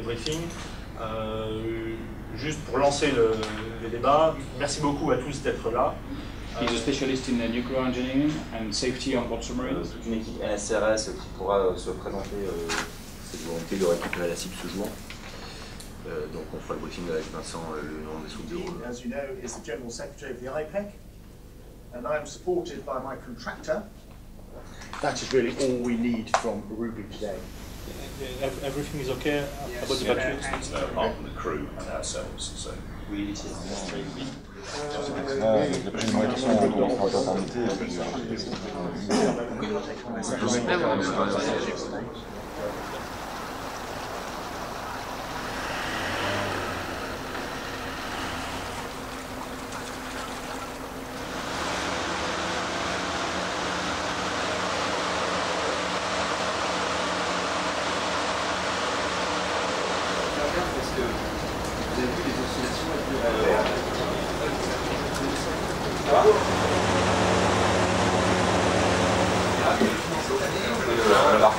le briefing. Euh, juste pour lancer le, le, débat, merci beaucoup à tous d'être là. He's a specialist in nuclear engineering and safety on board submarines. une équipe NSRS qui pourra se présenter euh, cette volonté de récupérer la cible ce jour. Euh, donc on fera le briefing avec Vincent euh, le nom des sous As you know, is the General Secretary of the IPEC, and I'm supported by my contractor. That is really all we need from Ruby today. Everything is okay yes. about the batteries? Yeah, no, apart from the crew and ourselves. So. Oui, c'est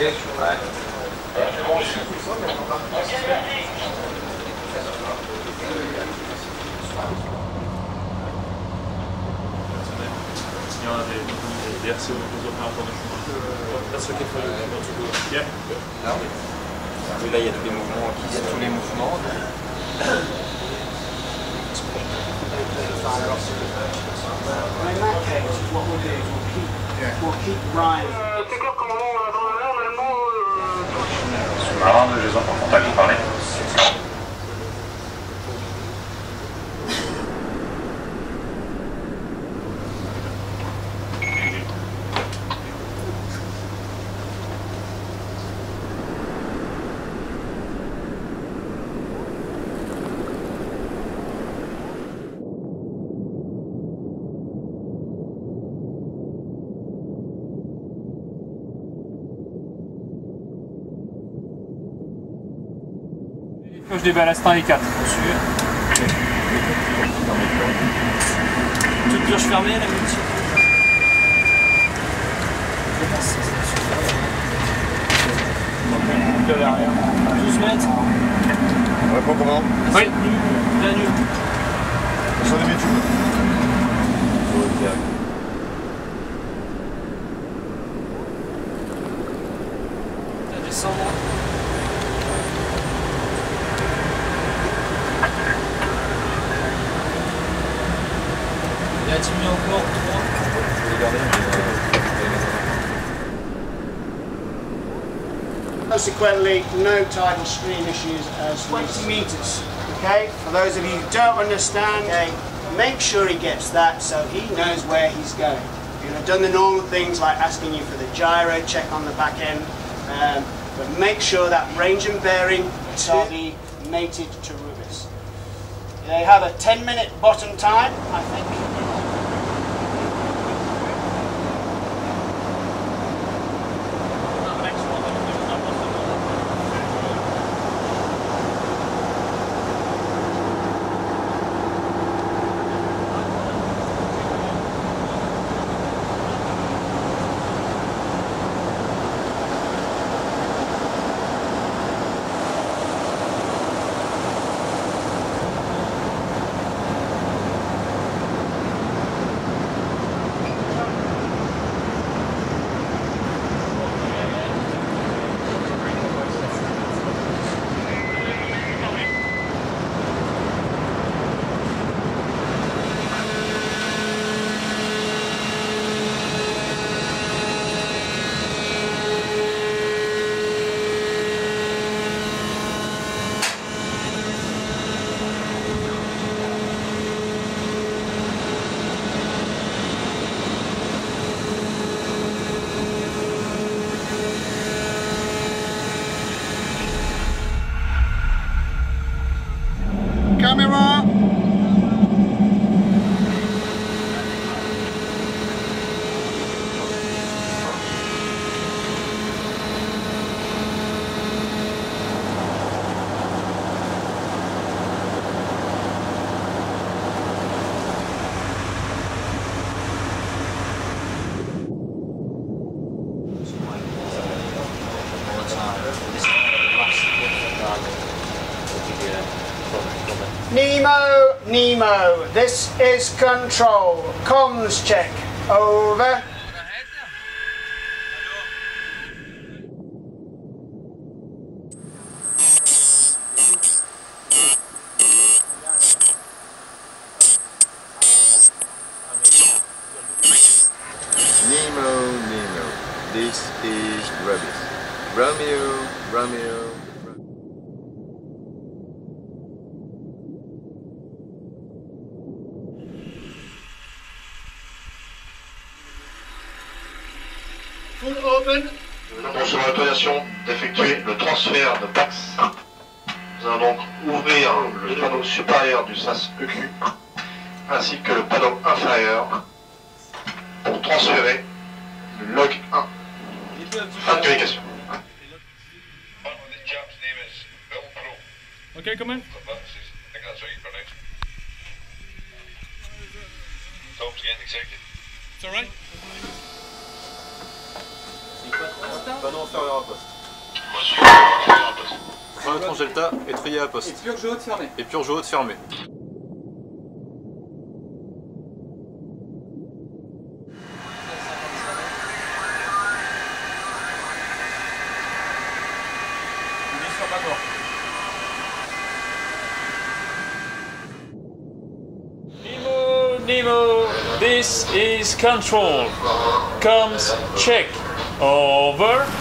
Quel journal on a des on peut chemin. That's okay for you. Là, là, il y a tous les mouvements qui sont. We'll keep riding vraiment de Jason Coche des ballastins et 4. Reçu. Toute cloche fermée, la multi. De l'arrière. 12 mètres. On répond comment? Oui. Bien nul. Sur les métiers. Ça Il a diminué encore 3. Consequently, no tidal stream issues as 20 meters. Okay, for those of you who don't understand, okay, make sure he gets that so he knows where he's going. You'll have done the normal things like asking you for the gyro, check on the back end, um, but make sure that range and bearing to be mated to Rubis. They have a 10 minute bottom time, I think. Nemo, Nemo, this is control. Comms check. Over. Nemo, Nemo, this is Rubis. Romeo, Romeo. Full open. Nous avons sur l'autorisation d'effectuer le transfert de PAX. Nous allons donc ouvrir le panneau supérieur du SAS EQ ainsi que le panneau inférieur pour transférer le log 1. Fin de communication. Okay, come in. It's alright. Bah non, à poste. Moi, je suis fermé à poste. Fin Congelta, étrier à poste. Et pur jeu haute fermé. Et pur jeu haute fermé. Nemo, Nemo, this is control. Comes check. Over.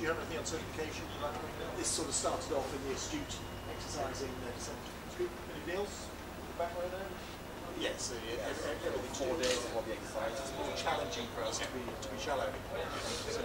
Do you have anything on certification? you'd like to recommend? This sort of started off in the astute exercising uh, descent scoop. Anything else? Back row there? Yes, uh, yeah, ev- ev- everything four days of the exercise. It's more challenging for us to be to be shallow. So,